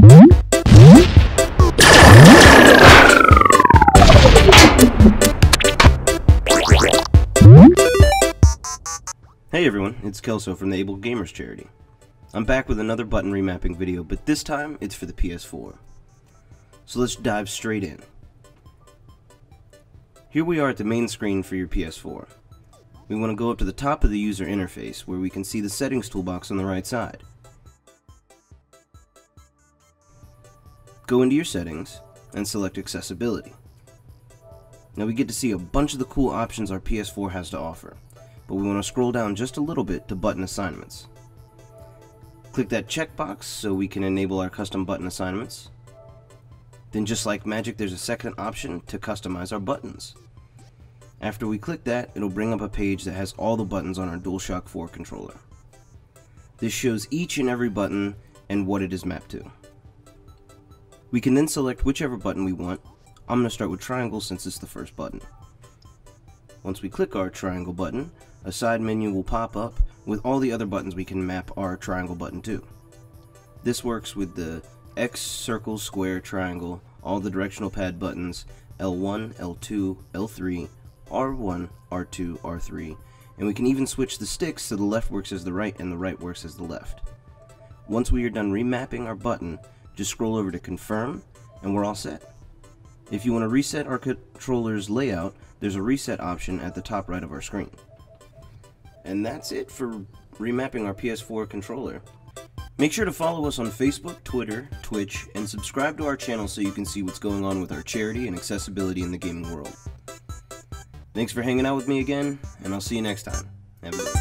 Hey everyone, it's Kelso from the AbleGamers charity. I'm back with another button remapping video, but this time it's for the PS4. So let's dive straight in. Here we are at the main screen for your PS4. We want to go up to the top of the user interface where we can see the settings toolbox on the right side. Go into your settings and select accessibility. Now we get to see a bunch of the cool options our PS4 has to offer but we want to scroll down just a little bit to button assignments. Click that checkbox so we can enable our custom button assignments. Then just like magic there's a second option to customize our buttons. After we click that, it'll bring up a page that has all the buttons on our DualShock 4 controller. This shows each and every button and what it is mapped to. We can then select whichever button we want. I'm going to start with triangle since it's the first button. Once we click our triangle button, a side menu will pop up with all the other buttons we can map our triangle button to. This works with the X, circle, square, triangle, all the directional pad buttons, L1, L2, L3, R1, R2, R3, and we can even switch the sticks so the left works as the right and the right works as the left. Once we are done remapping our button, just scroll over to confirm and we're all set. If you want to reset our controller's layout, there's a reset option at the top right of our screen. And that's it for remapping our PS4 controller. Make sure to follow us on Facebook, Twitter, Twitch, and subscribe to our channel so you can see what's going on with our charity and accessibility in the gaming world. Thanks for hanging out with me again, and I'll see you next time. Have a